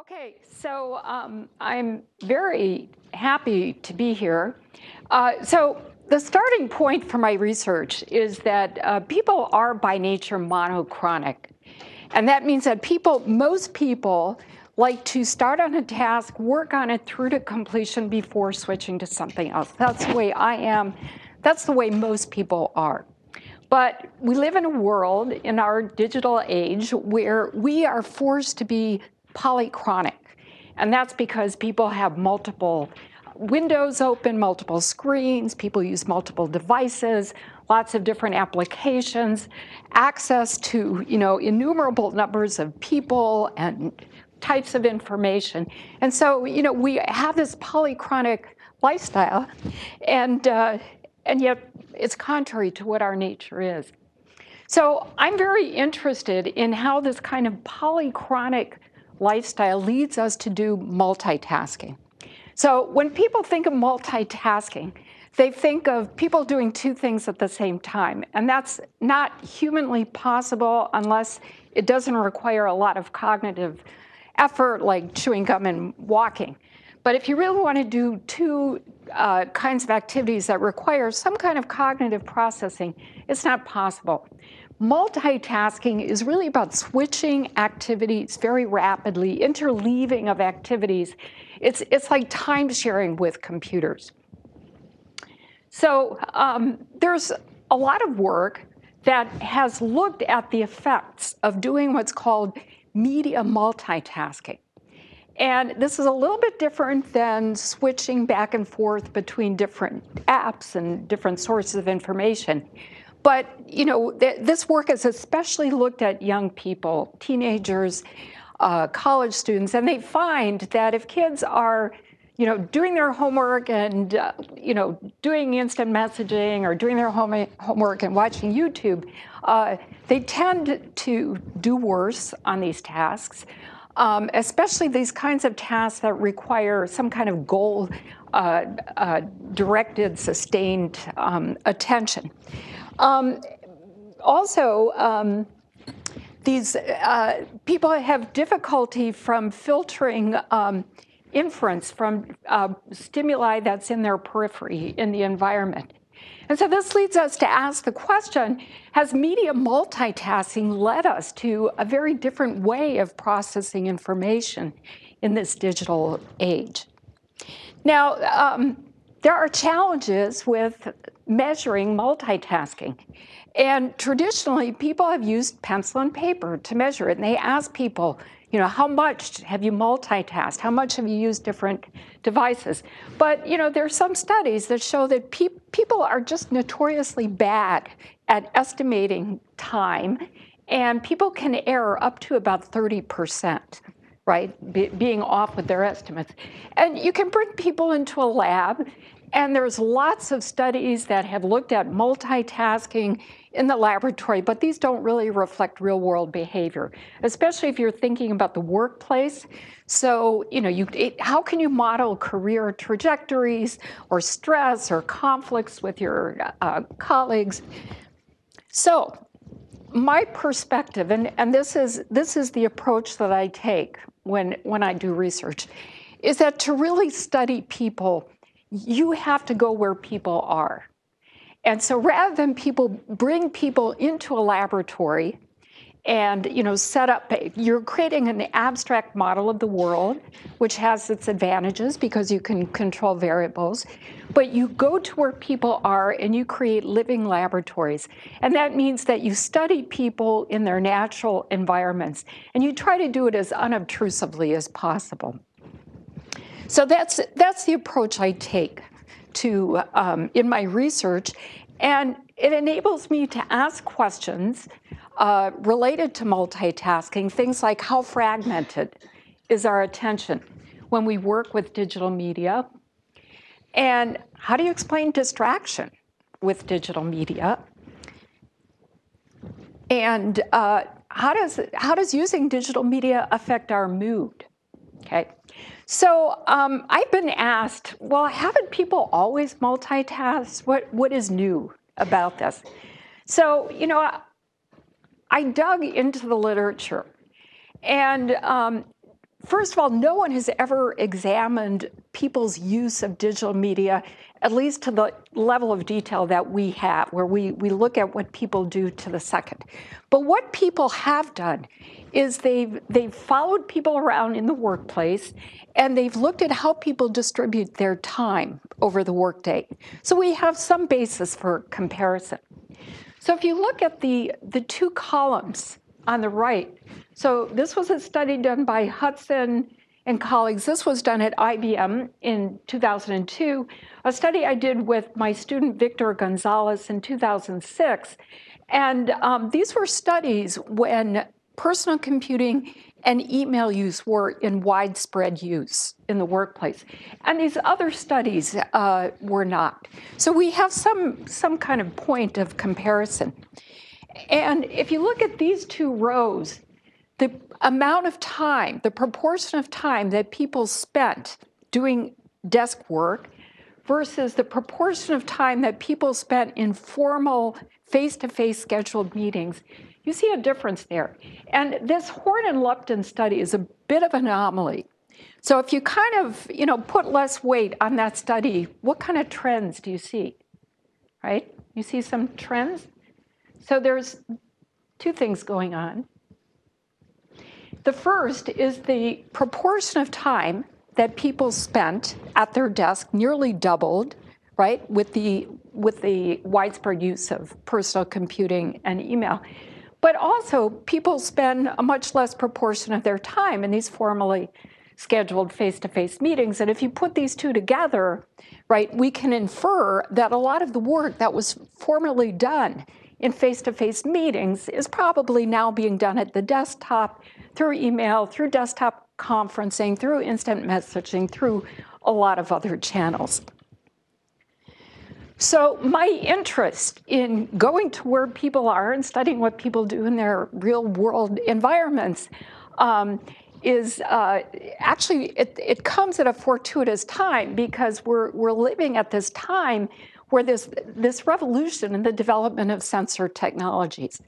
Okay, so um, I'm very happy to be here. Uh, so the starting point for my research is that uh, people are by nature monochronic. And that means that people, most people, like to start on a task, work on it through to completion before switching to something else. That's the way I am. That's the way most people are. But we live in a world in our digital age where we are forced to be polychronic. And that's because people have multiple windows open, multiple screens, people use multiple devices, lots of different applications, access to, you know, innumerable numbers of people and types of information. And so, you know, we have this polychronic lifestyle, and, uh, and yet it's contrary to what our nature is. So I'm very interested in how this kind of polychronic lifestyle leads us to do multitasking. So when people think of multitasking, they think of people doing two things at the same time. And that's not humanly possible unless it doesn't require a lot of cognitive effort like chewing gum and walking. But if you really want to do two uh, kinds of activities that require some kind of cognitive processing, it's not possible. Multitasking is really about switching activities very rapidly, interleaving of activities. It's, it's like time sharing with computers. So um, there's a lot of work that has looked at the effects of doing what's called media multitasking. And this is a little bit different than switching back and forth between different apps and different sources of information. But you know, th this work has especially looked at young people, teenagers, uh, college students, and they find that if kids are you know, doing their homework and, uh, you know, doing instant messaging or doing their home homework and watching YouTube, uh, they tend to do worse on these tasks, um, especially these kinds of tasks that require some kind of goal uh, uh directed, sustained um, attention. Um, also, um, these uh, people have difficulty from filtering um, inference from uh, stimuli that's in their periphery in the environment. And so this leads us to ask the question, has media multitasking led us to a very different way of processing information in this digital age? Now, um, there are challenges with measuring multitasking. And traditionally, people have used pencil and paper to measure it. And they ask people, you know, how much have you multitasked? How much have you used different devices? But, you know, there are some studies that show that pe people are just notoriously bad at estimating time. And people can err up to about 30% right, Be being off with their estimates. And you can bring people into a lab and there's lots of studies that have looked at multitasking in the laboratory, but these don't really reflect real world behavior, especially if you're thinking about the workplace. So, you know, you, it, how can you model career trajectories or stress or conflicts with your uh, colleagues? So, my perspective, and, and this, is, this is the approach that I take when, when I do research, is that to really study people you have to go where people are. And so rather than people bring people into a laboratory and you know set up you're creating an abstract model of the world which has its advantages because you can control variables but you go to where people are and you create living laboratories and that means that you study people in their natural environments and you try to do it as unobtrusively as possible so that's, that's the approach I take to um, in my research. And it enables me to ask questions uh, related to multitasking, things like how fragmented is our attention when we work with digital media? And how do you explain distraction with digital media? And uh, how, does, how does using digital media affect our mood? Okay. So um, I've been asked, well, haven't people always multitask? What, what is new about this? So, you know, I dug into the literature. And um, first of all, no one has ever examined people's use of digital media, at least to the level of detail that we have, where we, we look at what people do to the second. But what people have done is they've, they've followed people around in the workplace and they've looked at how people distribute their time over the workday. So we have some basis for comparison. So if you look at the, the two columns on the right, so this was a study done by Hudson and colleagues. This was done at IBM in 2002, a study I did with my student Victor Gonzalez in 2006. And um, these were studies when personal computing and email use were in widespread use in the workplace. And these other studies uh, were not. So we have some, some kind of point of comparison. And if you look at these two rows, the amount of time, the proportion of time that people spent doing desk work versus the proportion of time that people spent in formal face to face scheduled meetings, you see a difference there. And this Horn and Lupton study is a bit of an anomaly. So if you kind of, you know, put less weight on that study, what kind of trends do you see? Right? You see some trends? So there's two things going on. The first is the proportion of time that people spent at their desk nearly doubled, right, with the with the widespread use of personal computing and email. But also, people spend a much less proportion of their time in these formally scheduled face to face meetings. And if you put these two together, right, we can infer that a lot of the work that was formerly done in face to face meetings is probably now being done at the desktop through email, through desktop conferencing, through instant messaging, through a lot of other channels. So, my interest in going to where people are and studying what people do in their real world environments um, is uh, actually, it, it, comes at a fortuitous time because we're, we're living at this time where there's this revolution in the development of sensor technologies.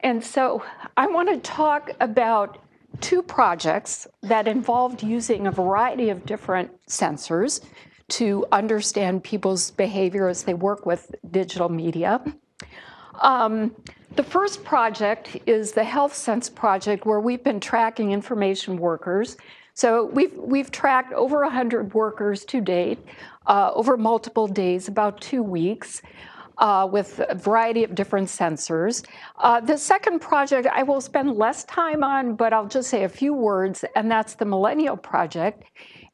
And so I want to talk about two projects that involved using a variety of different sensors to understand people's behavior as they work with digital media. Um, the first project is the Health Sense project, where we've been tracking information workers. So we've, we've tracked over 100 workers to date uh, over multiple days, about two weeks. Uh, with a variety of different sensors. Uh, the second project I will spend less time on, but I'll just say a few words, and that's the Millennial Project.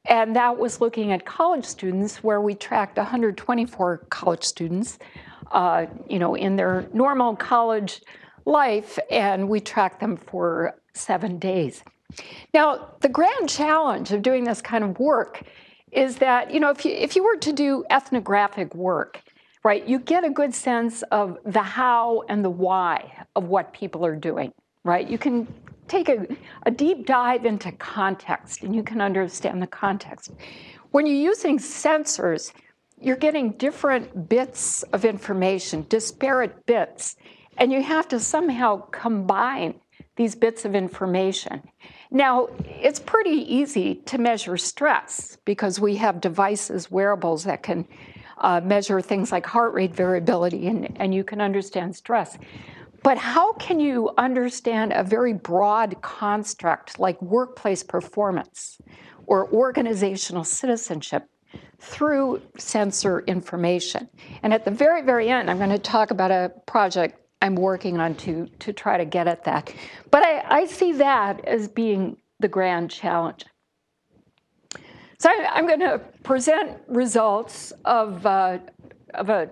And that was looking at college students, where we tracked 124 college students, uh, you know, in their normal college life, and we tracked them for seven days. Now, the grand challenge of doing this kind of work is that, you know, if you, if you were to do ethnographic work, right, you get a good sense of the how and the why of what people are doing, right? You can take a, a deep dive into context and you can understand the context. When you're using sensors, you're getting different bits of information, disparate bits, and you have to somehow combine these bits of information. Now, it's pretty easy to measure stress because we have devices, wearables that can uh, measure things like heart rate variability, and, and you can understand stress. But how can you understand a very broad construct like workplace performance or organizational citizenship through sensor information? And at the very, very end, I'm going to talk about a project I'm working on to, to try to get at that. But I, I see that as being the grand challenge. So I, am going to present results of, uh, of a,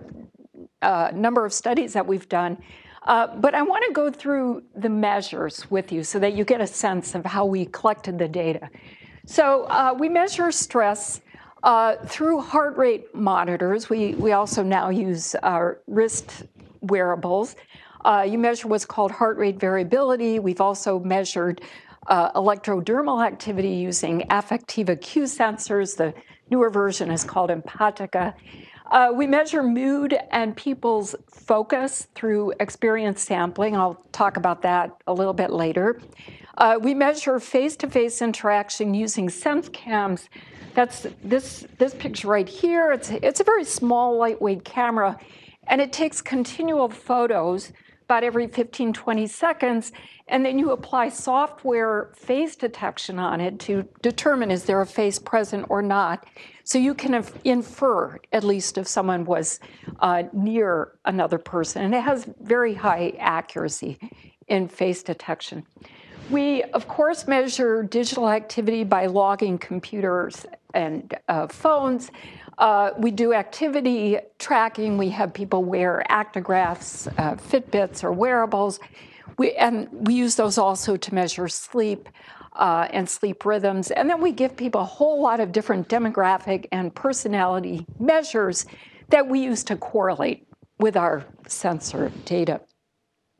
a uh, number of studies that we've done uh, but I want to go through the measures with you so that you get a sense of how we collected the data. So uh, we measure stress uh, through heart rate monitors. We, we also now use our wrist wearables. Uh, you measure what's called heart rate variability. We've also measured uh, electrodermal activity using Affectiva Q sensors. The newer version is called Empatica. Uh, we measure mood and people's focus through experience sampling. I'll talk about that a little bit later. Uh, we measure face-to-face interaction using sense cams. That's this, this picture right here. It's, it's a very small, lightweight camera, and it takes continual photos about every 15, 20 seconds, and then you apply software face detection on it to determine is there a face present or not. So you can infer, at least, if someone was uh, near another person. And it has very high accuracy in face detection. We, of course, measure digital activity by logging computers and uh, phones. Uh, we do activity tracking. We have people wear actigraphs, uh, Fitbits, or wearables. We, and we use those also to measure sleep uh, and sleep rhythms. And then we give people a whole lot of different demographic and personality measures that we use to correlate with our sensor data.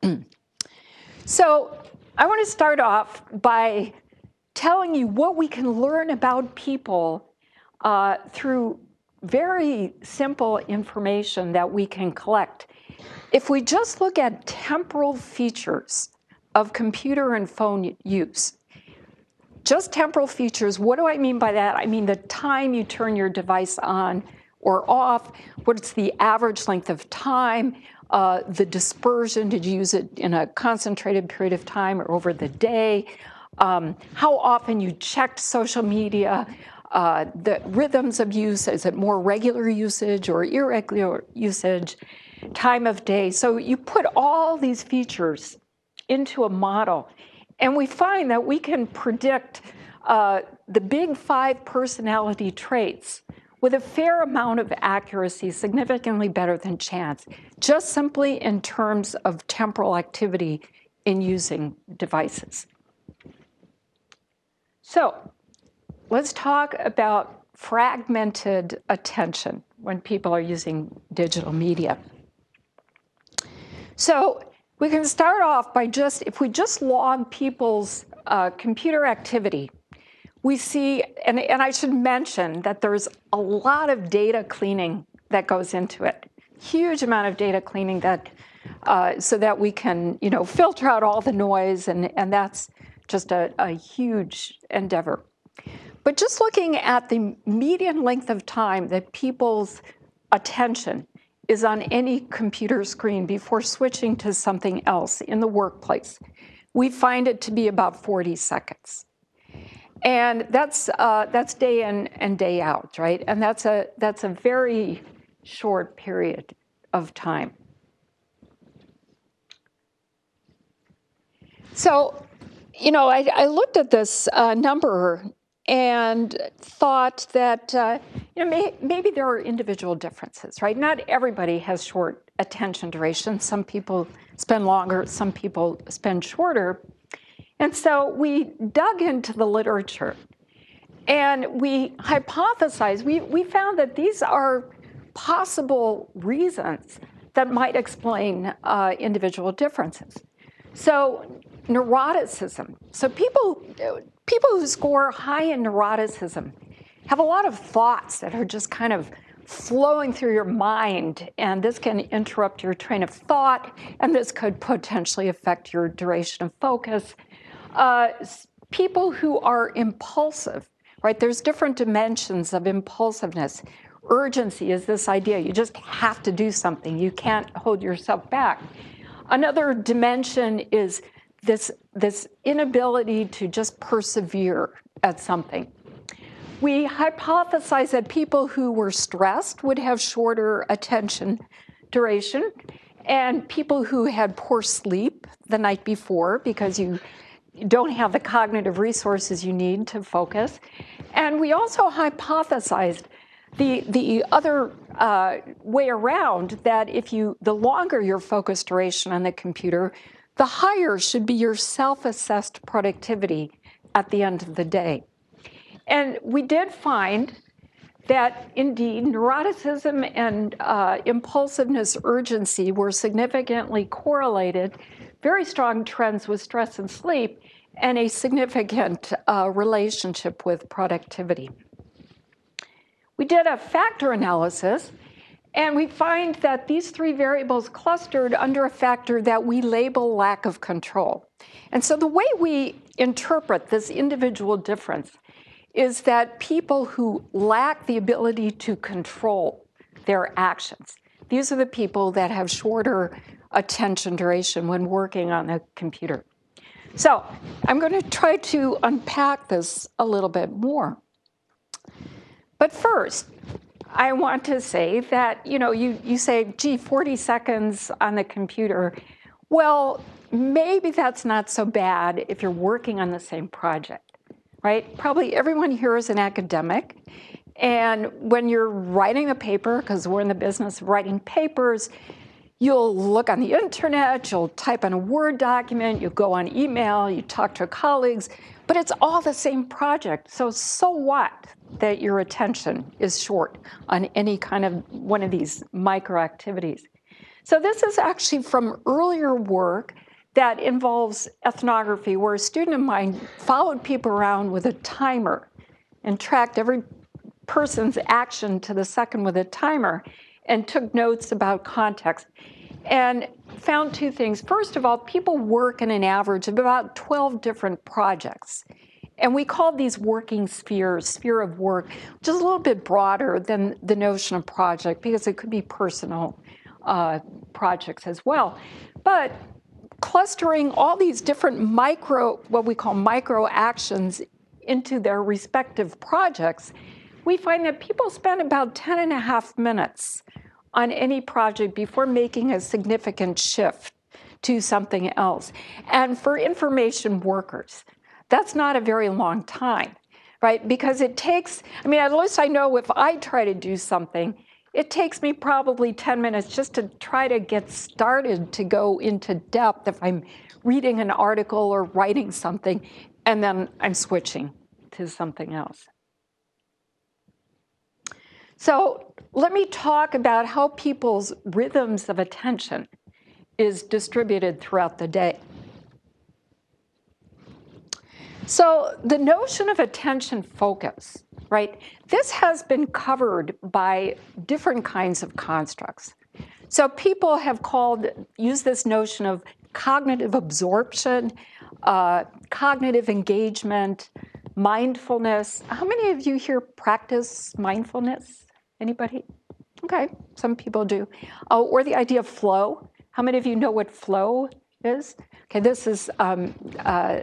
so I want to start off by telling you what we can learn about people uh, through very simple information that we can collect. If we just look at temporal features of computer and phone use, just temporal features, what do I mean by that? I mean the time you turn your device on or off, what's the average length of time, uh, the dispersion, did you use it in a concentrated period of time or over the day, um, how often you checked social media, uh, the rhythms of use, is it more regular usage or irregular usage, time of day. So you put all these features into a model, and we find that we can predict uh, the big five personality traits with a fair amount of accuracy, significantly better than chance, just simply in terms of temporal activity in using devices. So Let's talk about fragmented attention when people are using digital media. So we can start off by just, if we just log people's uh, computer activity, we see, and, and I should mention that there's a lot of data cleaning that goes into it. Huge amount of data cleaning that, uh, so that we can, you know, filter out all the noise, and, and that's just a, a huge endeavor. But just looking at the median length of time that people's attention is on any computer screen before switching to something else in the workplace, we find it to be about 40 seconds. And that's, uh, that's day in and day out, right? And that's a, that's a very short period of time. So, you know, I, I looked at this uh, number and thought that uh, you know may, maybe there are individual differences, right? Not everybody has short attention duration. Some people spend longer, some people spend shorter. And so we dug into the literature and we hypothesized, we, we found that these are possible reasons that might explain uh, individual differences. So neuroticism. So people people who score high in neuroticism have a lot of thoughts that are just kind of flowing through your mind, and this can interrupt your train of thought, and this could potentially affect your duration of focus. Uh, people who are impulsive, right? There's different dimensions of impulsiveness. Urgency is this idea you just have to do something, you can't hold yourself back. Another dimension is this, this inability to just persevere at something. We hypothesized that people who were stressed would have shorter attention duration, and people who had poor sleep the night before because you don't have the cognitive resources you need to focus. And we also hypothesized the, the other uh, way around that if you, the longer your focus duration on the computer, the higher should be your self assessed productivity at the end of the day. And we did find that indeed neuroticism and uh, impulsiveness urgency were significantly correlated, very strong trends with stress and sleep, and a significant uh, relationship with productivity. We did a factor analysis and we find that these three variables clustered under a factor that we label lack of control. And so the way we interpret this individual difference is that people who lack the ability to control their actions, these are the people that have shorter attention duration when working on a computer. So I'm going to try to unpack this a little bit more. But first, I want to say that, you know, you, you say, gee, 40 seconds on the computer. Well, maybe that's not so bad if you're working on the same project, right? Probably everyone here is an academic. And when you're writing a paper, because we're in the business of writing papers, You'll look on the internet, you'll type in a Word document, you go on email, you talk to colleagues, but it's all the same project. So, so what that your attention is short on any kind of one of these micro activities? So, this is actually from earlier work that involves ethnography, where a student of mine followed people around with a timer and tracked every person's action to the second with a timer and took notes about context and found two things. First of all, people work in an average of about 12 different projects. And we call these working spheres, sphere of work, which is a little bit broader than the notion of project because it could be personal uh, projects as well. But clustering all these different micro, what we call micro actions into their respective projects, we find that people spend about 10 and a half minutes on any project before making a significant shift to something else. And for information workers, that's not a very long time, right? Because it takes, I mean, at least I know if I try to do something, it takes me probably 10 minutes just to try to get started to go into depth if I'm reading an article or writing something, and then I'm switching to something else. So let me talk about how people's rhythms of attention is distributed throughout the day. So the notion of attention focus, right? This has been covered by different kinds of constructs. So people have called, use this notion of cognitive absorption, uh, cognitive engagement, mindfulness. How many of you here practice mindfulness? Anybody? Okay, some people do. Oh, or the idea of flow. How many of you know what flow is? Okay, this is, um, uh,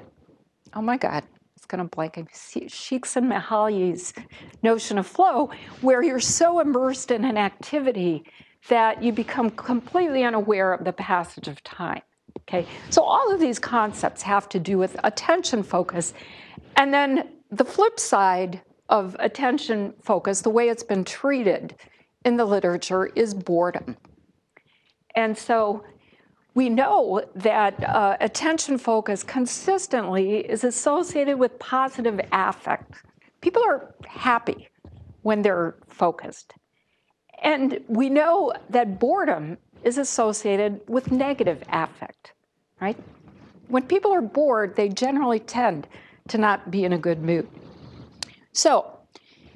oh my God, it's going to blank. Csikszentmihalyi's notion of flow, where you're so immersed in an activity that you become completely unaware of the passage of time. Okay, so all of these concepts have to do with attention focus. And then the flip side of attention focus, the way it's been treated in the literature, is boredom. And so we know that uh, attention focus consistently is associated with positive affect. People are happy when they're focused. And we know that boredom is associated with negative affect, right? When people are bored, they generally tend to not be in a good mood. So,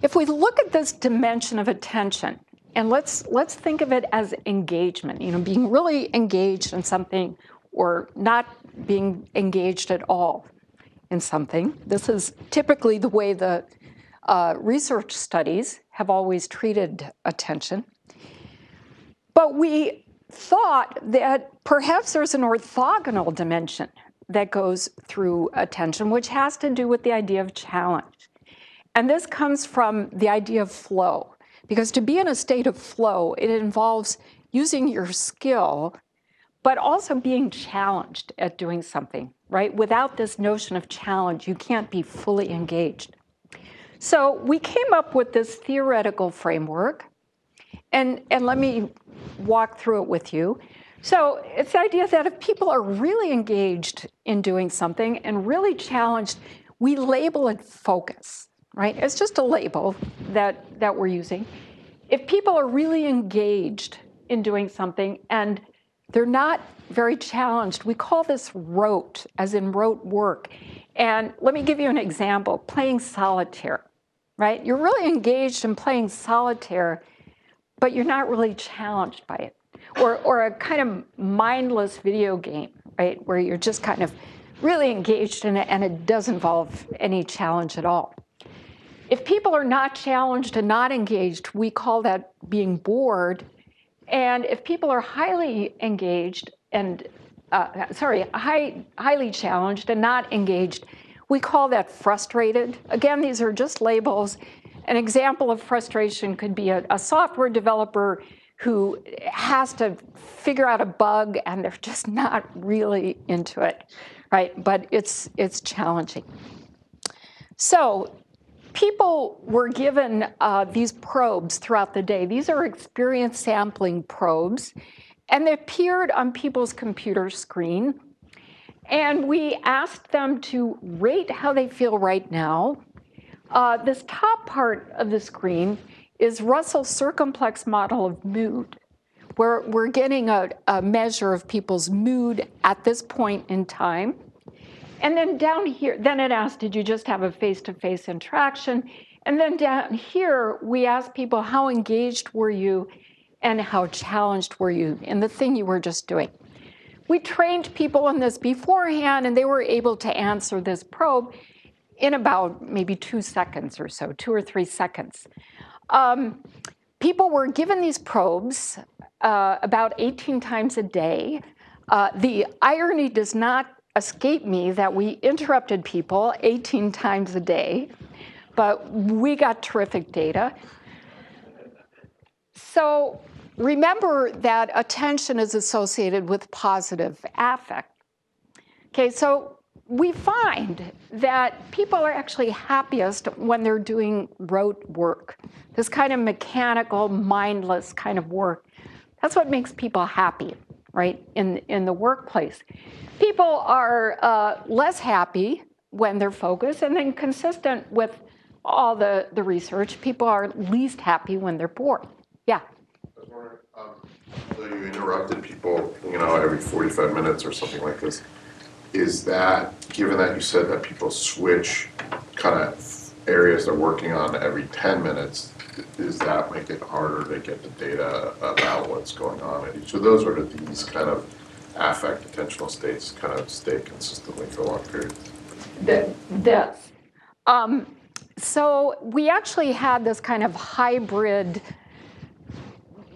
if we look at this dimension of attention, and let's let's think of it as engagement, you know, being really engaged in something or not being engaged at all in something. This is typically the way the uh, research studies have always treated attention. But we thought that perhaps there's an orthogonal dimension that goes through attention, which has to do with the idea of challenge. And this comes from the idea of flow, because to be in a state of flow, it involves using your skill, but also being challenged at doing something, right? Without this notion of challenge, you can't be fully engaged. So we came up with this theoretical framework, and, and let me walk through it with you. So it's the idea that if people are really engaged in doing something and really challenged, we label it focus right? It's just a label that, that we're using. If people are really engaged in doing something and they're not very challenged, we call this rote, as in rote work. And let me give you an example playing solitaire, right? You're really engaged in playing solitaire, but you're not really challenged by it. Or, or a kind of mindless video game, right? Where you're just kind of really engaged in it and it does involve any challenge at all. If people are not challenged and not engaged, we call that being bored. And if people are highly engaged and, uh, sorry, high, highly challenged and not engaged, we call that frustrated. Again, these are just labels. An example of frustration could be a, a software developer who has to figure out a bug and they're just not really into it, right? But it's, it's challenging. So people were given uh, these probes throughout the day. These are experience sampling probes, and they appeared on people's computer screen. And we asked them to rate how they feel right now. Uh, this top part of the screen is Russell's circumplex model of mood, where we're getting a, a measure of people's mood at this point in time. And then down here, then it asked, did you just have a face-to-face interaction? And then down here, we asked people, how engaged were you and how challenged were you in the thing you were just doing? We trained people on this beforehand, and they were able to answer this probe in about maybe two seconds or so, two or three seconds. Um, people were given these probes uh, about 18 times a day. Uh, the irony does not escape me that we interrupted people 18 times a day, but we got terrific data. So remember that attention is associated with positive affect. Okay, so we find that people are actually happiest when they're doing rote work, this kind of mechanical, mindless kind of work. That's what makes people happy, right, in, in the workplace. People are uh, less happy when they're focused, and then consistent with all the, the research, people are least happy when they're bored. Yeah? Um, so you interrupted people, you know, every 45 minutes or something like this is that, given that you said that people switch kind of areas they're working on every 10 minutes, does that make it harder to get the data about what's going on at each of those, or do these kind of affect attentional states kind of stay consistently for a long periods? This. Um, so we actually had this kind of hybrid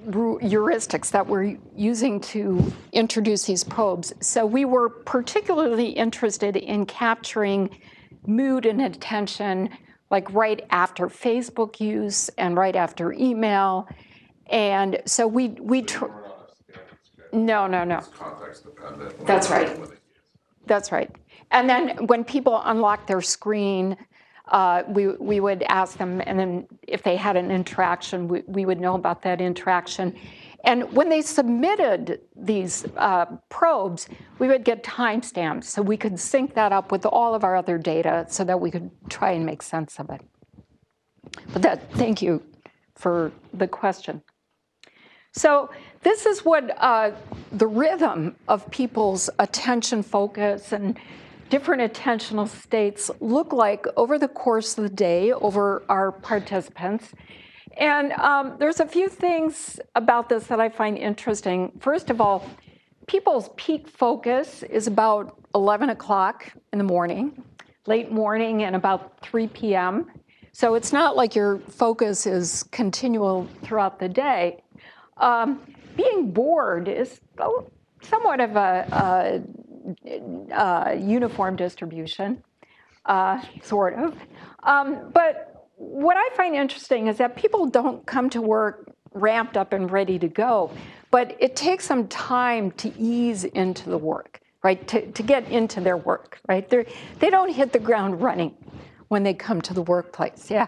heuristics that we're using to introduce these probes. So we were particularly interested in capturing mood and attention like right after Facebook use and right after email. And so we we tr- no no no. It's context dependent. That's right. That's right. And then when people unlock their screen, uh, we, we would ask them, and then if they had an interaction, we, we would know about that interaction. And when they submitted these uh, probes, we would get timestamps so we could sync that up with all of our other data so that we could try and make sense of it. But that, thank you for the question. So this is what uh, the rhythm of people's attention focus and different attentional states look like over the course of the day over our participants. And um, there's a few things about this that I find interesting. First of all, people's peak focus is about 11 o'clock in the morning, late morning, and about 3 p.m. So it's not like your focus is continual throughout the day. Um, being bored is somewhat of a, a, a uniform distribution, uh, sort of. Um, but what I find interesting is that people don't come to work ramped up and ready to go, but it takes some time to ease into the work, right? To, to get into their work, right? They're, they don't hit the ground running when they come to the workplace. Yeah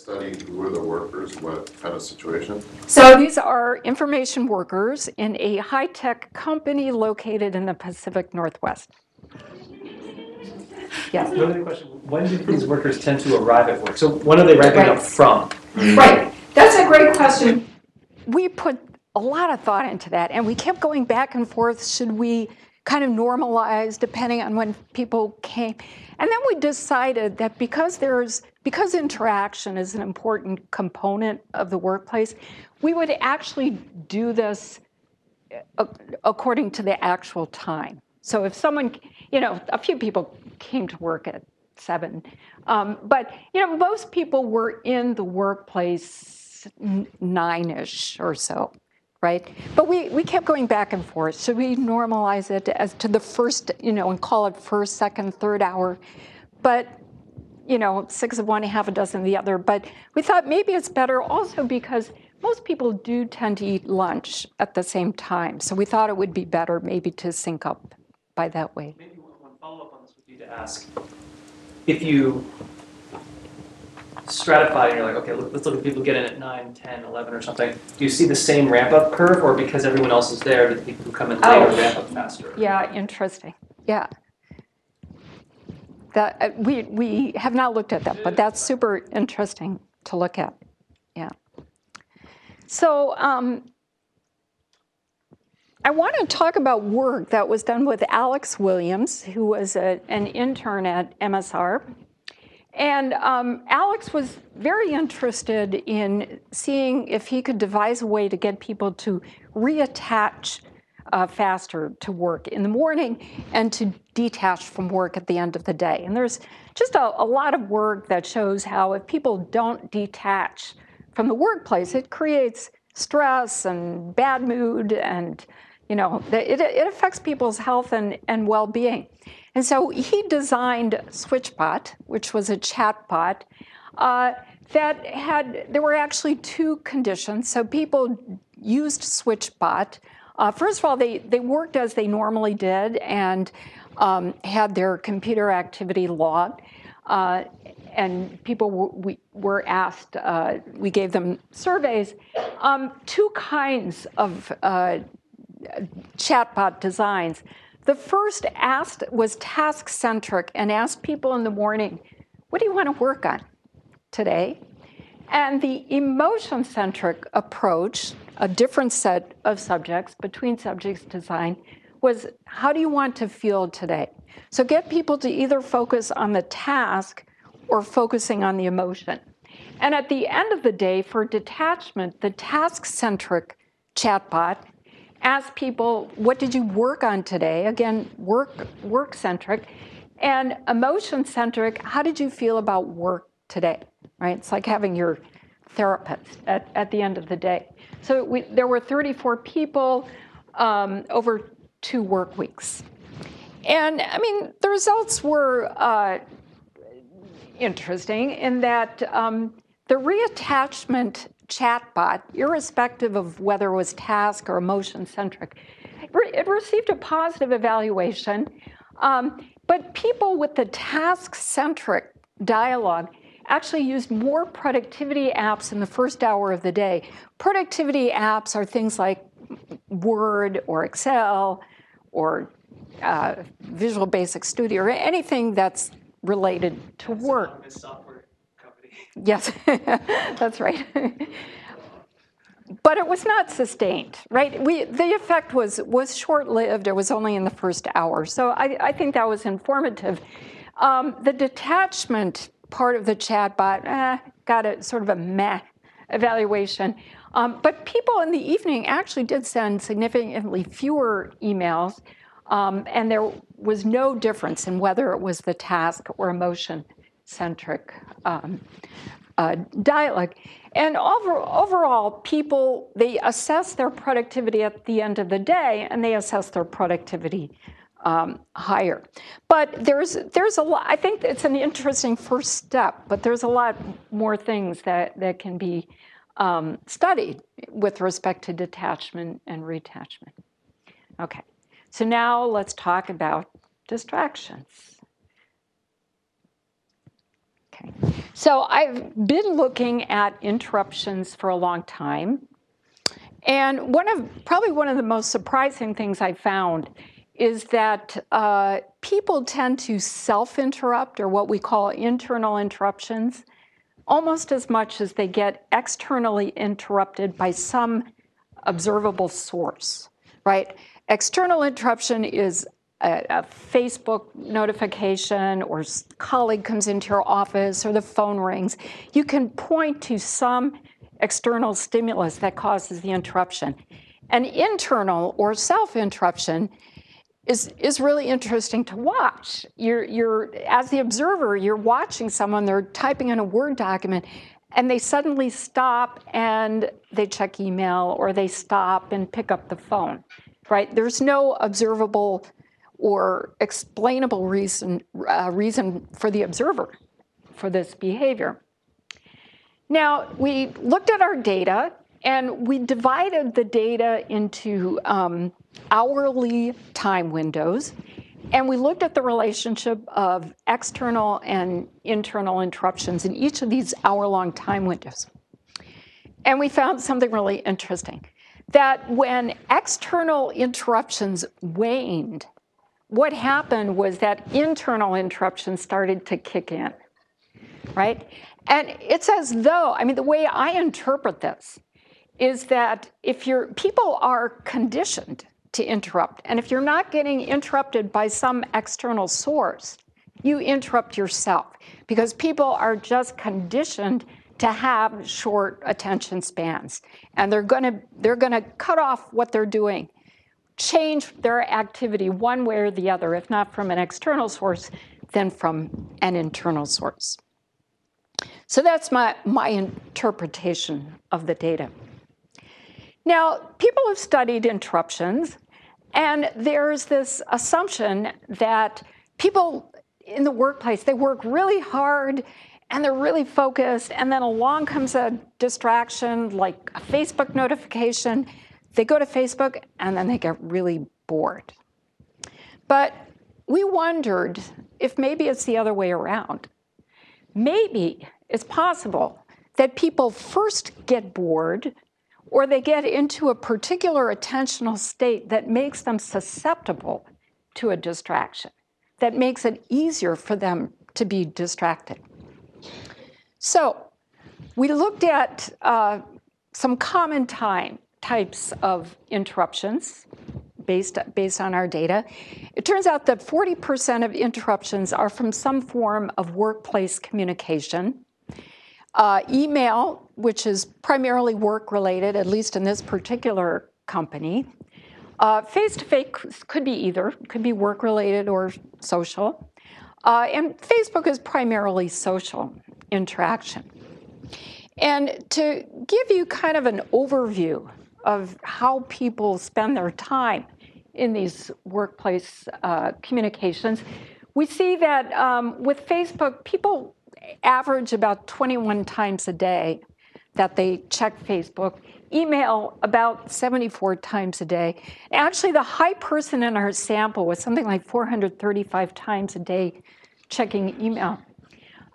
study who are the workers, what kind of situation? So these are information workers in a high-tech company located in the Pacific Northwest. Yes. Another question, when do these workers tend to arrive at work? So when are they ramping right. up from? Right, that's a great question. We put a lot of thought into that and we kept going back and forth, should we kind of normalize depending on when people came? And then we decided that because there's because interaction is an important component of the workplace, we would actually do this uh, according to the actual time, So if someone, you know, a few people came to work at seven, um, but you know, most people were in the workplace nine-ish or so, right? But we we kept going back and forth. Should we normalize it as to the first, you know, and call it first, second, third hour? But you know, six of one, half a dozen of the other. But we thought maybe it's better also because most people do tend to eat lunch at the same time. So we thought it would be better maybe to sync up by that way. Maybe one one follow-up on this would be to ask, if you stratify and you're like, okay, look- let's look at people get in at 9, 10, 11 or something, do you see the same ramp-up curve, or because everyone else is there, do the people who come in later Oh. ramp up faster? Yeah, interesting. Yeah. That, uh, we, we have not looked at that, but that's super interesting to look at. Yeah. So um, I want to talk about work that was done with Alex Williams, who was a, an intern at MSR. And um, Alex was very interested in seeing if he could devise a way to get people to reattach uh, faster to work in the morning and to detach from work at the end of the day. And there's just a, a lot of work that shows how if people don't detach from the workplace, it creates stress and bad mood and you know it, it affects people's health and, and well-being. And so he designed switchbot which was a chatbot uh, that had there were actually two conditions. So people used switchbot. Uh, first of all they, they worked as they normally did and um, had their computer activity logged. Uh, and people w- we were asked, uh, we gave them surveys, um, two kinds of uh, chatbot designs. The first asked was task centric and asked people in the morning, what do you want to work on today? And the emotion centric approach, a different set of subjects between subjects design, was how do you want to feel today? So get people to either focus on the task or focusing on the emotion. And at the end of the day, for detachment, the task centric chatbot asks people, what did you work on today? Again, work work centric. And emotion centric, how did you feel about work today? Right? It's like having your therapist at, at the end of the day. So we, there were 34 people um, over two work weeks. And I mean, the results were uh, interesting in that um, the reattachment chatbot, irrespective of whether it was task or emotion centric, it received a positive evaluation. Um, but people with the task centric dialogue actually used more productivity apps in the first hour of the day. Productivity apps are things like Word or Excel or uh, Visual Basic Studio or anything that's related to work. Yes, that's right. But it was not sustained, right? We, the effect was, was short-lived. It was only in the first hour. So I, I think that was informative. Um, the detachment part of the chatbot eh, got a sort of a meh evaluation. Um, but people in the evening actually did send significantly fewer emails, um, and there was no difference in whether it was the task or emotion centric um, uh, dialogue. And over, overall, people, they assess their productivity at the end of the day and they assess their productivity um, higher. But there's, there's a lot, I think it's an interesting first step, but there's a lot more things that, that can be um, studied with respect to detachment and retachment. Okay, so now let's talk about distractions. Okay, so I've been looking at interruptions for a long time. And one of, probably one of the most surprising things I found is that uh, people tend to self interrupt, or what we call internal interruptions, almost as much as they get externally interrupted by some observable source, right? External interruption is a, a, Facebook notification or colleague comes into your office or the phone rings. You can point to some external stimulus that causes the interruption. An internal or self interruption is, is really interesting to watch. You're, you're, as the observer, you're watching someone, they're typing in a Word document, and they suddenly stop and they check email or they stop and pick up the phone, right? There's no observable or explainable reason, uh, reason for the observer for this behavior. Now, we looked at our data and we divided the data into um, hourly time windows. And we looked at the relationship of external and internal interruptions in each of these hour long time windows. And we found something really interesting that when external interruptions waned, what happened was that internal interruption started to kick in, right? And it's as though, I mean, the way I interpret this is that if your people are conditioned to interrupt, and if you're not getting interrupted by some external source, you interrupt yourself because people are just conditioned to have short attention spans and they're going to they're going to cut off what they're doing change their activity one way or the other if not from an external source then from an internal source so that's my my interpretation of the data now, people have studied interruptions, and there's this assumption that people in the workplace, they work really hard and they're really focused, and then along comes a distraction like a Facebook notification. They go to Facebook and then they get really bored. But we wondered if maybe it's the other way around. Maybe it's possible that people first get bored or they get into a particular attentional state that makes them susceptible to a distraction, that makes it easier for them to be distracted. So, we looked at uh, some common time types of interruptions based, based on our data. It turns out that 40% of interruptions are from some form of workplace communication. Uh, email, which is primarily work related, at least in this particular company. Face to face could be either, could be work related or social. Uh, and Facebook is primarily social interaction. And to give you kind of an overview of how people spend their time in these workplace uh, communications, we see that um, with Facebook, people average about 21 times a day that they check Facebook, email about 74 times a day. Actually, the high person in our sample was something like 435 times a day checking email.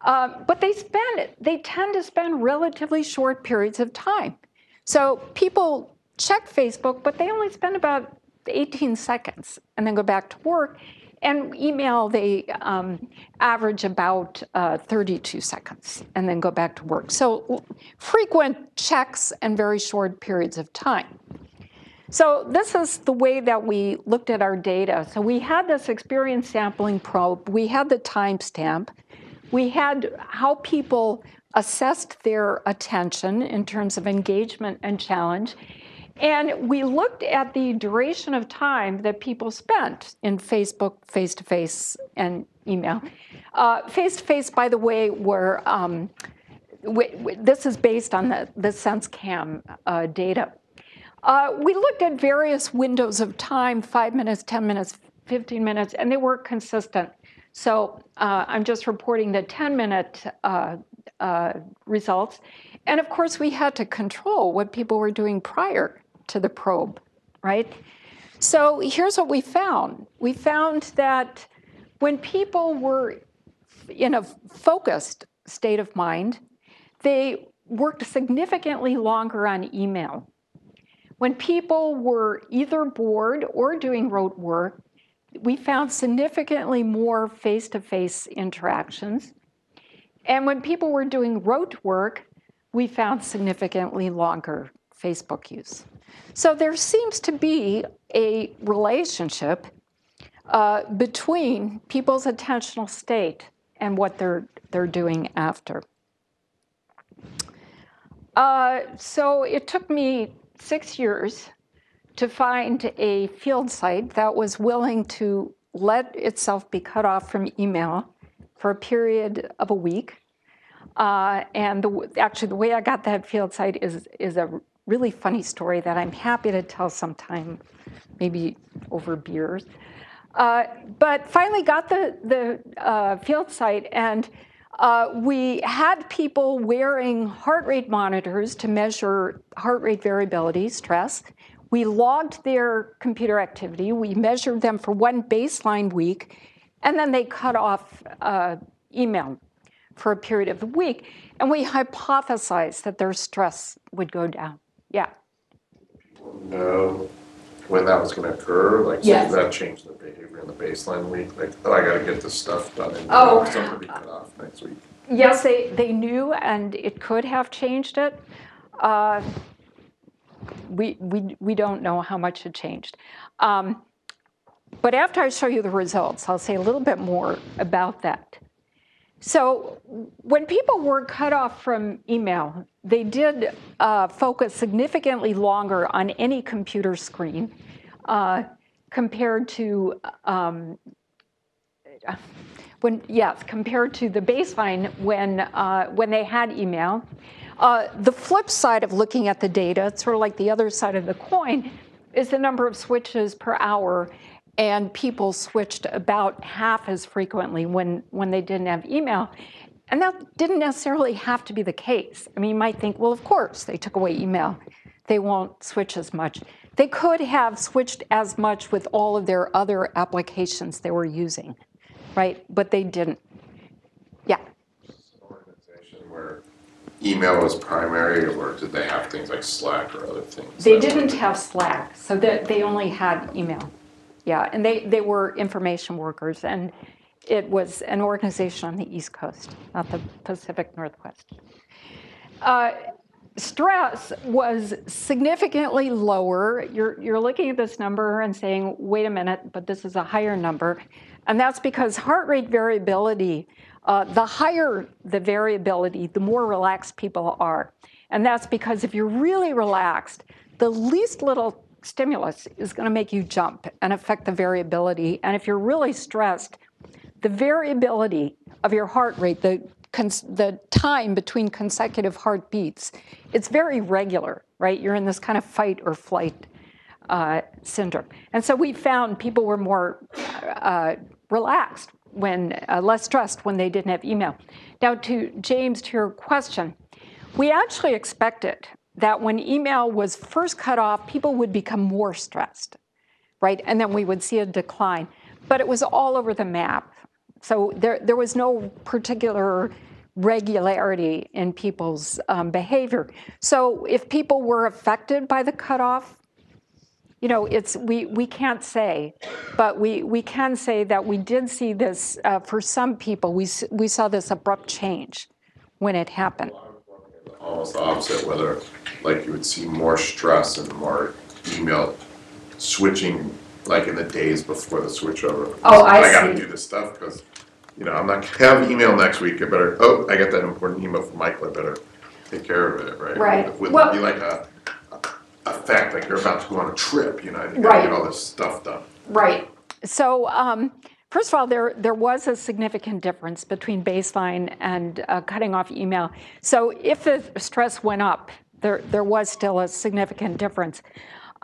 Uh, but they spend, they tend to spend relatively short periods of time. So people check Facebook, but they only spend about 18 seconds and then go back to work. And email, they um, average about uh, 32 seconds and then go back to work. So frequent checks and very short periods of time. So this is the way that we looked at our data. So we had this experience sampling probe, we had the timestamp, we had how people assessed their attention in terms of engagement and challenge, and we looked at the duration of time that people spent in Facebook, face to face, and email. Face to face, by the way, were um, this is based on the, the SenseCam uh, data. Uh, we looked at various windows of time 5 minutes, 10 minutes, 15 minutes, and they were consistent. So uh, I'm just reporting the 10 minute uh, uh, results. And of course, we had to control what people were doing prior to the probe, right? So here's what we found we found that when people were in a focused state of mind, they worked significantly longer on email. When people were either bored or doing rote work, we found significantly more face to face interactions. And when people were doing rote work, we found significantly longer Facebook use. So there seems to be a relationship uh, between people's attentional state and what they're, they're doing after. Uh, so it took me six years to find a field site that was willing to let itself be cut off from email for a period of a week. Uh, and the, actually, the way I got that field site is, is a really funny story that I'm happy to tell sometime, maybe over beers. Uh, but finally got the, the uh, field site, and uh, we had people wearing heart rate monitors to measure heart rate variability, stress. We logged their computer activity. We measured them for one baseline week, and then they cut off uh, email for a period of a week. And we hypothesized that their stress would go down. Yeah. know when that was gonna occur, like, so Yes. that changed the behavior in the baseline week, like, oh, I gotta get this stuff done and Oh. something to be cut off next week. Yes, they, they knew, and it could have changed it. Uh, we, we, we don't know how much it changed. Um, but after I show you the results, I'll say a little bit more about that. So, when people were cut off from email, they did uh, focus significantly longer on any computer screen uh, compared to um, when yes, compared to the baseline when uh, when they had email. Uh, the flip side of looking at the data, sort of like the other side of the coin, is the number of switches per hour, and people switched about half as frequently when when they didn't have email. And that didn't necessarily have to be the case. I mean, you might think, well, of course, they took away email. They won't switch as much. They could have switched as much with all of their other applications they were using right? But they didn't. Yeah. Organization where email was primary, or did they have things like Slack or other things? They didn't have Slack, so that they only had email. Yeah, and they, they were information workers, and it was an organization on the East Coast, not the Pacific Northwest. Uh, stress was significantly lower. You're, you're looking at this number and saying, wait a minute, but this is a higher number. And that's because heart rate variability, uh, the higher the variability, the more relaxed people are. And that's because if you're really relaxed, the least little stimulus is going to make you jump and affect the variability. And if you're really stressed, the variability of your heart rate, the, the time between consecutive heartbeats, it's very regular, right? You're in this kind of fight or flight uh, syndrome. And so we found people were more uh, relaxed when, uh, less stressed when they didn't have email. Now, to James, to your question, we actually expected that when email was first cut off, people would become more stressed, right? And then we would see a decline. But it was all over the map. So there, there was no particular regularity in people's um, behavior. So if people were affected by the cutoff, you know, it's we we can't say, but we we can say that we did see this uh, for some people. We we saw this abrupt change when it happened. Almost the opposite, whether, like, you would see more stress and more email switching, like, in the days before the switchover. Oh, I gotta see. do this stuff, because, you know, I'm not gonna have email next week, I better, oh, I got that important email from Michael, I better take care of it, right? Right. Would Well- be like a, a fact, like you're about to go on a trip, you know, you Right. gotta get all this stuff done. Right. So, um, first of all, there, there was a significant difference between baseline and uh, cutting off email. So, if the stress went up, there, there was still a significant difference.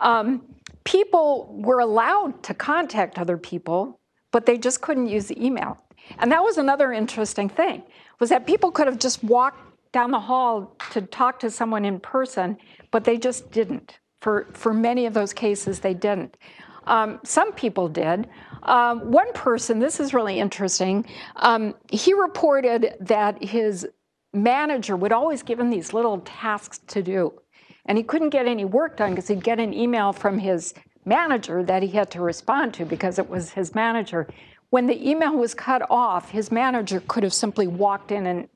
Um, people were allowed to contact other people, but they just couldn't use the email. And that was another interesting thing, was that people could have just walked down the hall to talk to someone in person, but they just didn't. For, for many of those cases, they didn't. Um, some people did. Um, one person, this is really interesting, um, he reported that his manager would always give him these little tasks to do. And he couldn't get any work done because he'd get an email from his manager that he had to respond to because it was his manager. When the email was cut off, his manager could have simply walked in and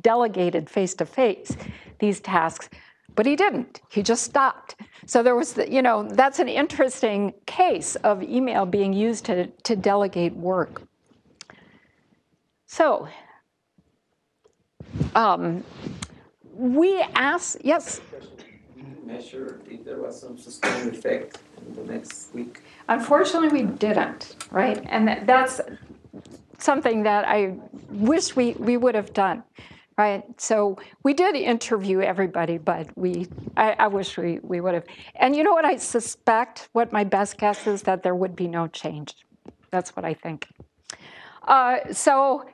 delegated face to face these tasks, but he didn't. He just stopped. So there was, the, you know, that's an interesting case of email being used to, to delegate work. So, um, we asked, yes, measure if there was some sustained effect in the next week? Unfortunately, we didn't, right? And that's something that I wish we, we would have done, right? So we did interview everybody, but we, I, I wish we, we would have. And you know what I suspect? What my best guess is that there would be no change. That's what I think. Uh, so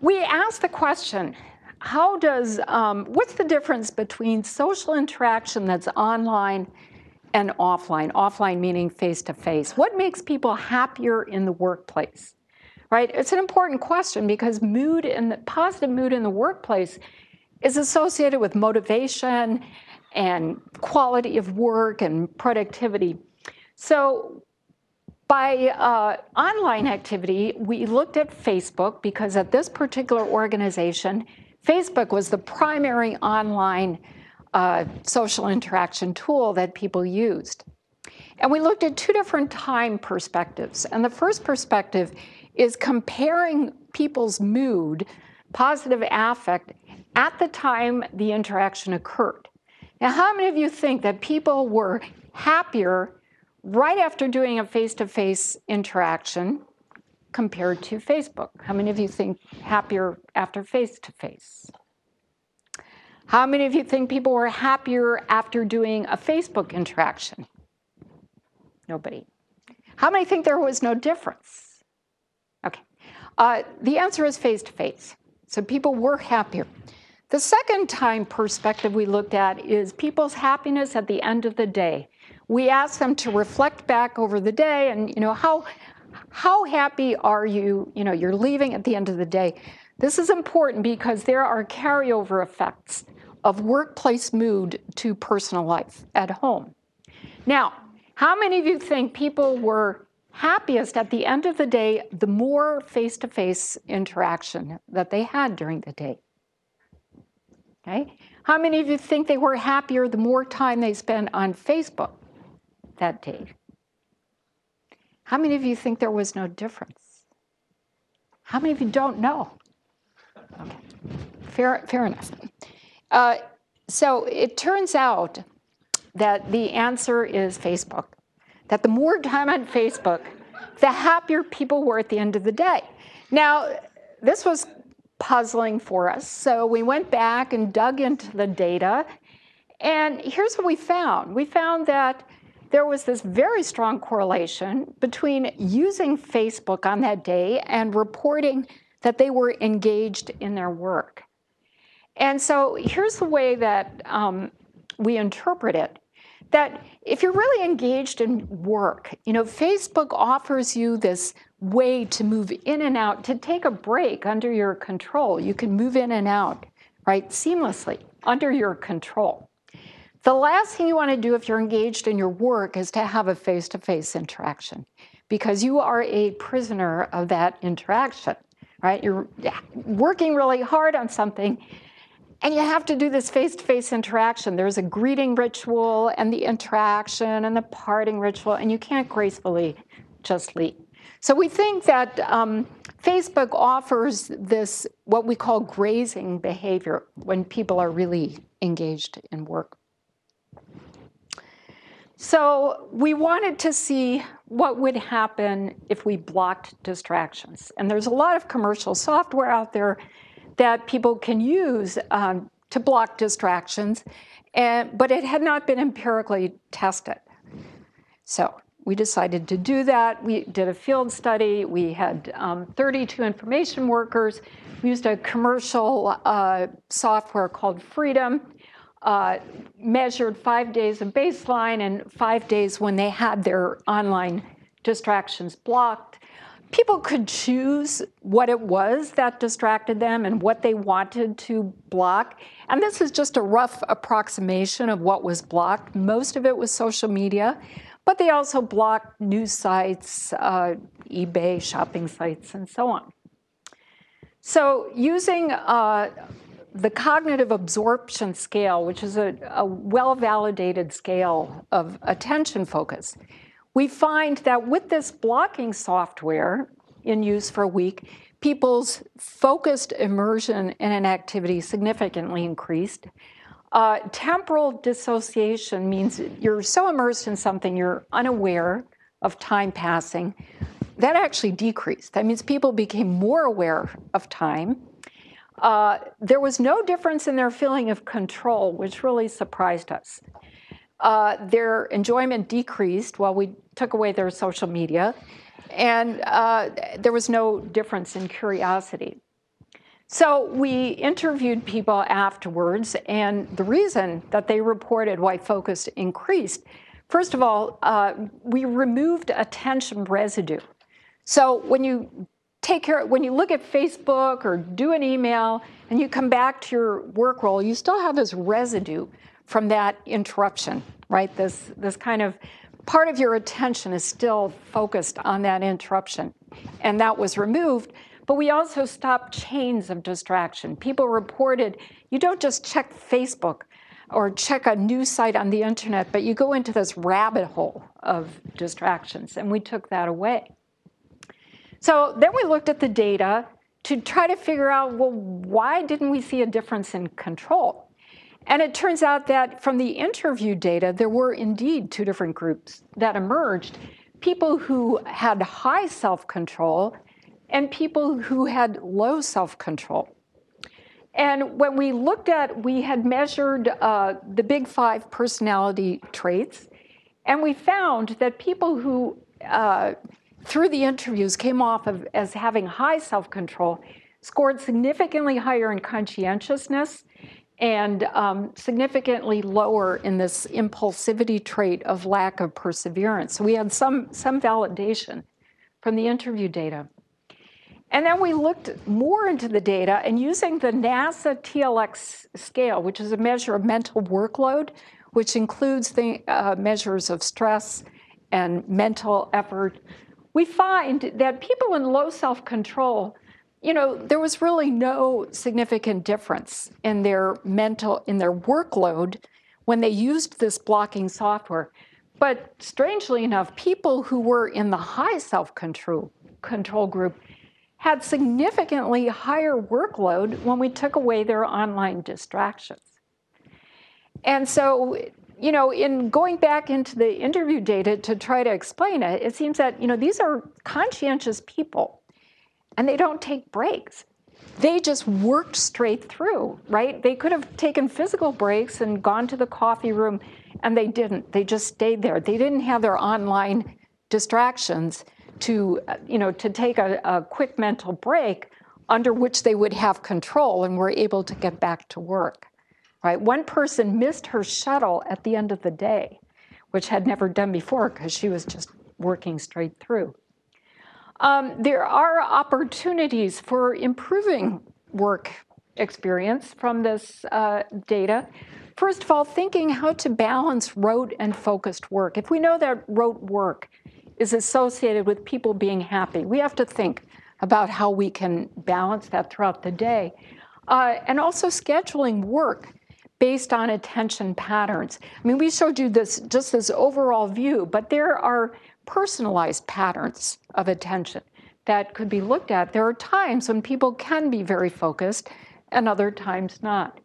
we asked the question how does, um, what's the difference between social interaction that's online and offline? Offline meaning face to face. What makes people happier in the workplace? Right? It's an important question because mood and positive mood in the workplace is associated with motivation and quality of work and productivity. So by uh, online activity, we looked at Facebook because at this particular organization, Facebook was the primary online uh, social interaction tool that people used. And we looked at two different time perspectives. And the first perspective is comparing people's mood, positive affect, at the time the interaction occurred. Now, how many of you think that people were happier right after doing a face to face interaction compared to Facebook? How many of you think happier after face to face? How many of you think people were happier after doing a Facebook interaction? Nobody. How many think there was no difference? Okay. Uh, the answer is face to face. So people were happier. The second time perspective we looked at is people's happiness at the end of the day. We asked them to reflect back over the day and, you know, how, how happy are you? You know, you're leaving at the end of the day. This is important because there are carryover effects of workplace mood to personal life at home. Now, how many of you think people were happiest at the end of the day the more face to face interaction that they had during the day? Okay. How many of you think they were happier the more time they spent on Facebook that day? How many of you think there was no difference? How many of you don't know? Okay. Fair, fair enough. Uh, so it turns out that the answer is Facebook. That the more time on Facebook, the happier people were at the end of the day. Now, this was puzzling for us, so we went back and dug into the data. And here's what we found we found that there was this very strong correlation between using Facebook on that day and reporting that they were engaged in their work. And so here's the way that um, we interpret it that if you're really engaged in work, you know, Facebook offers you this way to move in and out, to take a break under your control. You can move in and out, right, seamlessly under your control. The last thing you want to do if you're engaged in your work is to have a face to face interaction because you are a prisoner of that interaction, right? You're working really hard on something and you have to do this face to face interaction. There's a greeting ritual and the interaction and the parting ritual, and you can't gracefully just leave. So we think that um, Facebook offers this, what we call grazing behavior, when people are really engaged in work. So we wanted to see what would happen if we blocked distractions. And there's a lot of commercial software out there that people can use um, to block distractions, and, but it had not been empirically tested. So we decided to do that. We did a field study. We had um, 32 information workers. We used a commercial uh, software called Freedom, uh, measured five days of baseline and five days when they had their online distractions blocked people could choose what it was that distracted them and what they wanted to block. And this is just a rough approximation of what was blocked. Most of it was social media, but they also blocked news sites, uh, eBay, shopping sites, and so on. So, using uh, the cognitive absorption scale, which is a, a well validated scale of attention focus, we find that with this blocking software in use for a week, people's focused immersion in an activity significantly increased. Uh, temporal dissociation means you're so immersed in something you're unaware of time passing. That actually decreased. That means people became more aware of time. Uh, there was no difference in their feeling of control, which really surprised us. Uh, their enjoyment decreased while we took away their social media, and uh, there was no difference in curiosity. So we interviewed people afterwards, and the reason that they reported why focus increased, first of all, uh, we removed attention residue. So when you take care, when you look at Facebook or do an email, and you come back to your work role, you still have this residue from that interruption, right? This this kind of part of your attention is still focused on that interruption, and that was removed. But we also stopped chains of distraction. People reported you don't just check Facebook or check a news site on the internet, but you go into this rabbit hole of distractions, and we took that away. So then we looked at the data to try to figure out well, why didn't we see a difference in control? And it turns out that from the interview data, there were indeed two different groups that emerged people who had high self control and people who had low self control. And when we looked at, we had measured uh, the big five personality traits, and we found that people who, uh, through the interviews, came off of, as having high self control scored significantly higher in conscientiousness and um, significantly lower in this impulsivity trait of lack of perseverance. So we had some, some validation from the interview data. And then we looked more into the data and using the NASA TLX scale, which is a measure of mental workload, which includes the uh, measures of stress and mental effort, we find that people in low self control, you know, there was really no significant difference in their mental, in their workload when they used this blocking software. But strangely enough, people who were in the high self control control group had significantly higher workload when we took away their online distractions. And so, you know, in going back into the interview data to try to explain it, it seems that, you know, these are conscientious people and they don't take breaks. They just worked straight through, right? They could have taken physical breaks and gone to the coffee room, and they didn't. They just stayed there. They didn't have their online distractions to, you know, to take a, a quick mental break under which they would have control and were able to get back to work. Right? One person missed her shuttle at the end of the day, which had never done before because she was just working straight through. Um, there are opportunities for improving work experience from this uh, data. First of all, thinking how to balance rote and focused work. If we know that rote work is associated with people being happy, we have to think about how we can balance that throughout the day. Uh, and also scheduling work based on attention patterns. I mean, we showed you this just this overall view, but there are personalized patterns of attention that could be looked at. There are times when people can be very focused and other times not.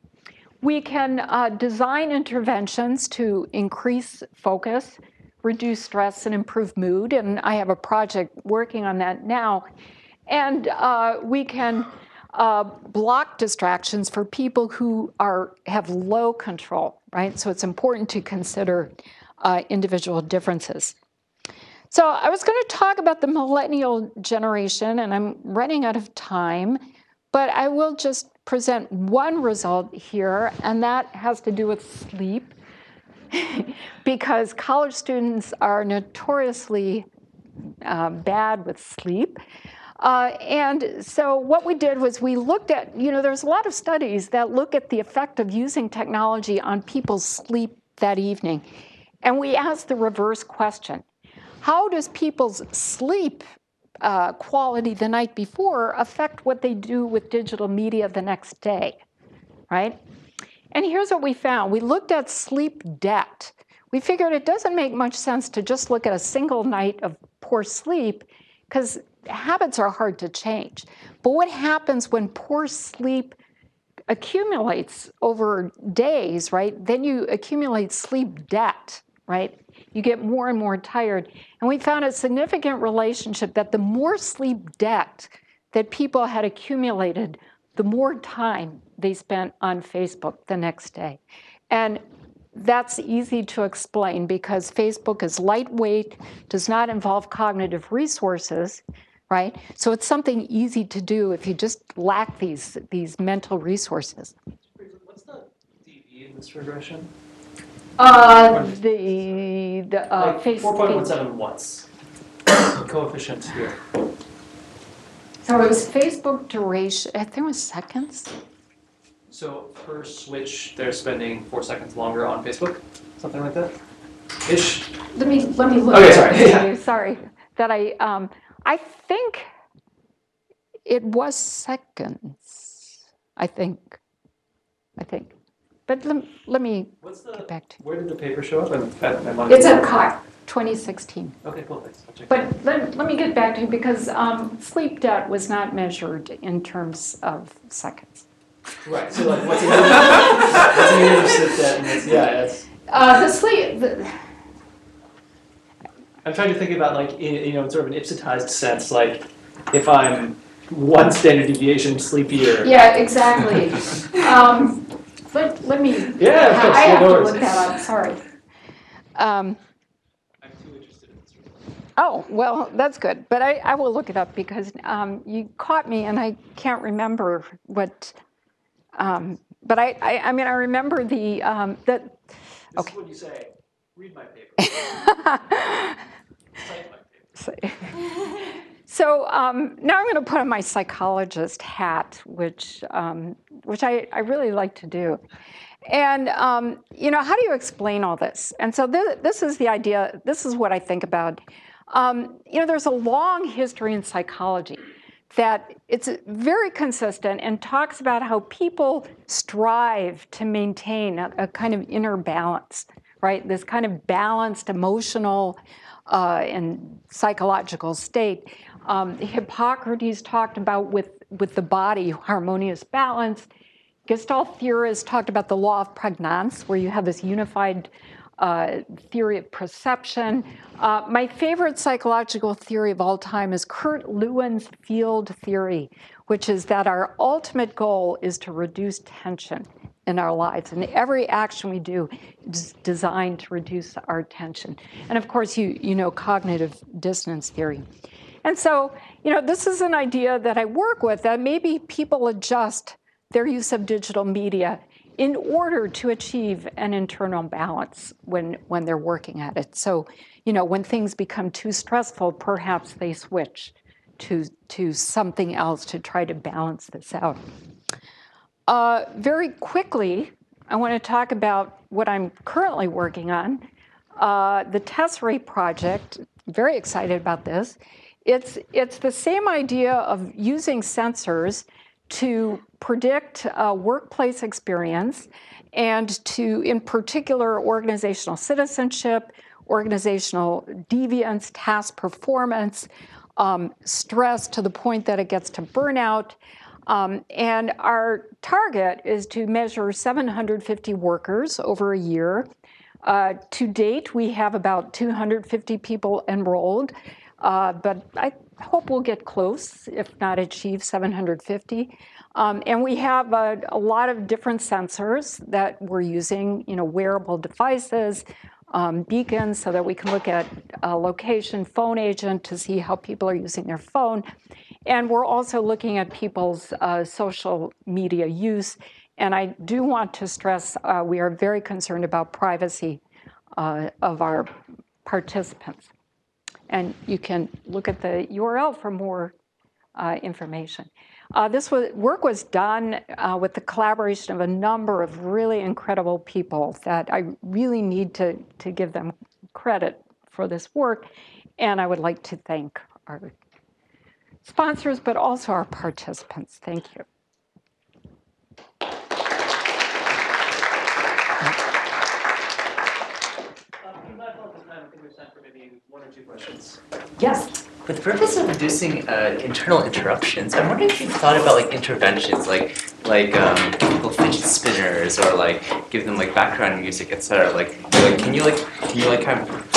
We can uh, design interventions to increase focus, reduce stress, and improve mood. And I have a project working on that now. And uh, we can uh, block distractions for people who are have low control, right? So it's important to consider uh, individual differences. So I was going to talk about the millennial generation, and I'm running out of time, but I will just present one result here, and that has to do with sleep, because college students are notoriously uh, bad with sleep. Uh, and so what we did was we looked at, you know, there's a lot of studies that look at the effect of using technology on people's sleep that evening. And we asked the reverse question How does people's sleep uh, quality the night before affect what they do with digital media the next day, right? And here's what we found we looked at sleep debt. We figured it doesn't make much sense to just look at a single night of poor sleep because habits are hard to change. But what happens when poor sleep accumulates over days, right, then you accumulate sleep debt, right? You get more and more tired. And we found a significant relationship that the more sleep debt that people had accumulated, the more time they spent on Facebook the next day. And that's easy to explain because Facebook is lightweight, does not involve cognitive resources, right? So it's something easy to do if you just lack these, these mental resources. What's the DV in this regression? Uh, the, the, uh, Like four point one seven what's the coefficient here? So it was Facebook duration, I think it was seconds. So per switch, they're spending four seconds longer on Facebook, something like that? Ish. Let me, let me look. Okay, sorry, yeah. Sorry, that I, um, I think it was seconds, I think, I think. But let, let me What's the, get back to where did the paper show up? I'm, I'm on- It's at CHI 2016. Okay, cool, thanks. But let, let me get back to you because um, sleep debt was not measured in terms of seconds. Right, so like, what's a unit, what's a of sleep debt, and it's, yeah, that's, Uh, the sleep, the, I'm trying to think about like, in, you know, in sort of an ipsatized sense, like, if I'm one standard deviation sleepier. yeah, exactly. um, let, let me, Yeah, of course, I have no to look that up, sorry. Um, I'm too interested in this. oh, well, that's good. But I, I will look it up because um, you caught me and I can't remember what. Um, but I, I, I mean, I remember the, um, that This Okay. Is what you say, read my paper, cite my paper. So- So um, now I'm going to put on my psychologist hat, which um, which I, I really like to do. And um, you know, how do you explain all this? And so this, this is the idea. This is what I think about. Um, you know, there's a long history in psychology that it's very consistent and talks about how people strive to maintain a, a kind of inner balance, right? This kind of balanced emotional uh, and psychological state. Um, Hippocrates talked about with, with the body harmonious balance. Gestalt theorists talked about the law of Prägnanz, where you have this unified uh, theory of perception. Uh, my favorite psychological theory of all time is Kurt Lewin's field theory, which is that our ultimate goal is to reduce tension in our lives. And every action we do is designed to reduce our tension. And of course, you, you know cognitive dissonance theory. And so, you know, this is an idea that I work with that maybe people adjust their use of digital media in order to achieve an internal balance when, when they're working at it. So, you know, when things become too stressful, perhaps they switch to, to something else to try to balance this out. Uh, very quickly, I want to talk about what I'm currently working on. Uh, the Tesserae project, very excited about this. It's, it's the same idea of using sensors to predict uh, workplace experience and to, in particular, organizational citizenship, organizational deviance, task performance, um, stress to the point that it gets to burnout. Um, and our target is to measure 750 workers over a year. Uh, to date, we have about 250 people enrolled, uh, but I hope we'll get close, if not achieve 750. Um, and we have a, a, lot of different sensors that we're using, you know, wearable devices, um, beacons, so that we can look at uh, location, phone agent to see how people are using their phone. And we're also looking at people's uh, social media use. And I do want to stress uh, we are very concerned about privacy uh, of our participants. And you can look at the URL for more uh, information. Uh, this was, work was done uh, with the collaboration of a number of really incredible people that I really need to, to give them credit for this work. And I would like to thank our sponsors, but also our participants. Thank you. Yes. For the purpose of reducing uh, internal interruptions, I'm wondering if you've thought about like interventions, like like um, people fidget spinners or like give them like background music, etc. Like like can you like can you like kind of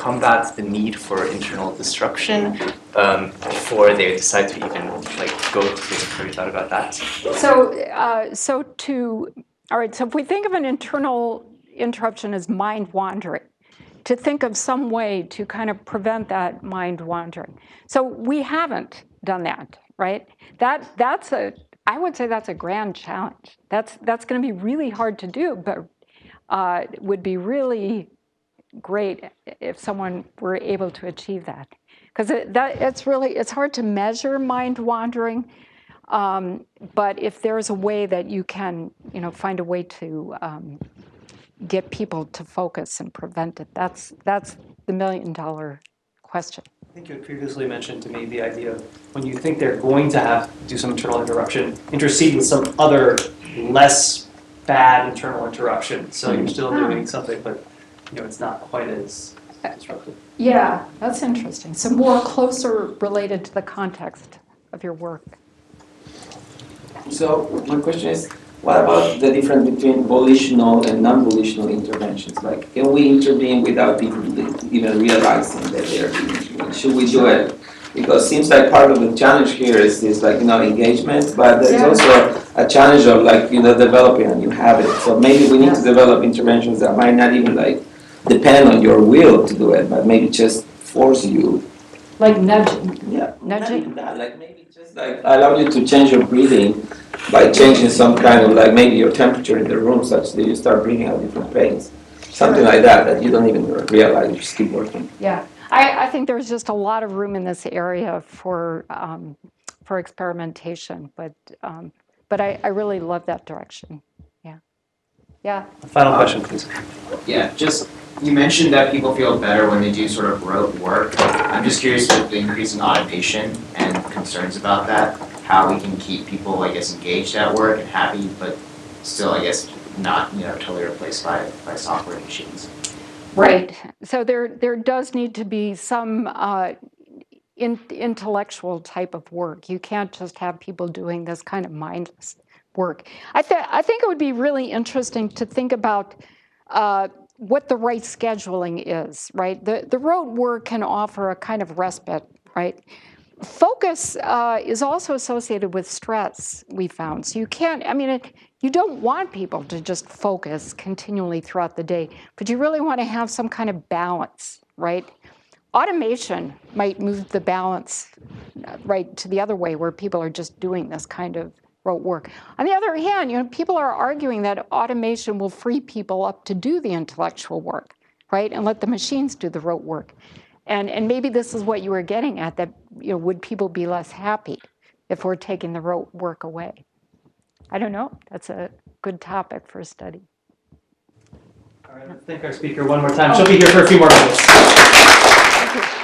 combat the need for internal disruption um, before they decide to even like go to? Have you thought about that? So, uh, so to, all right, so if we think of an internal interruption as mind wandering, to think of some way to kind of prevent that mind wandering. So we haven't done that, right? That that's a, I would say that's a grand challenge. That's that's going to be really hard to do, but uh, would be really great if someone were able to achieve that, because it, that it's really it's hard to measure mind wandering. Um, but if there's a way that you can, you know, find a way to um, get people to focus and prevent it, that's that's the million dollar question. I think you had previously mentioned to me the idea of when you think they're going to have to do some internal interruption, intercede with some other less bad internal interruption. So you're still doing something, but you know it's not quite as disruptive. Yeah, that's interesting. So more closer related to the context of your work. So my question is, what about the difference between volitional and non-volitional interventions? Like, can we intervene without people even realizing that they are being intervened? Should we do it? Because it seems like part of the challenge here is this like, you know, engagement, but there's Yeah. also a challenge of like, you know, developing a new habit. So maybe we need to develop interventions that might not even like depend on your will to do it, but maybe just force you Like nudging. yeah, Nudging. even like maybe just like allow you to change your breathing by changing some kind of like maybe your temperature in the room such that you start breathing out different pains. Something like that that you don't even realize, you just keep working. Yeah, I, I think there's just a lot of room in this area for um, for experimentation, but um, but I, I really love that direction. Yeah, yeah. Final question, please. Yeah, just, you mentioned that people feel better when they do sort of rote work. I'm just curious with the increase in automation and concerns about that, how we can keep people, I guess, engaged at work and happy, but still, I guess, not, you know, totally replaced by, by software machines. Right. So there there does need to be some uh, in, intellectual type of work. You can't just have people doing this kind of mindless work. I think I think it would be really interesting to think about. Uh, what the right scheduling is, right? The, the rote work can offer a kind of respite, right? Focus uh, is also associated with stress, we found. So you can't, I mean, it, you don't want people to just focus continually throughout the day, but you really want to have some kind of balance, right? Automation might move the balance uh, right to the other way where people are just doing this kind of work. On the other hand, you know, people are arguing that automation will free people up to do the intellectual work, right? And let the machines do the rote work. And, and maybe this is what you were getting at that you know, would people be less happy if we're taking the rote work away? I don't know. That's a good topic for a study. All right, let's thank our speaker one more time. She'll be here for a few more minutes.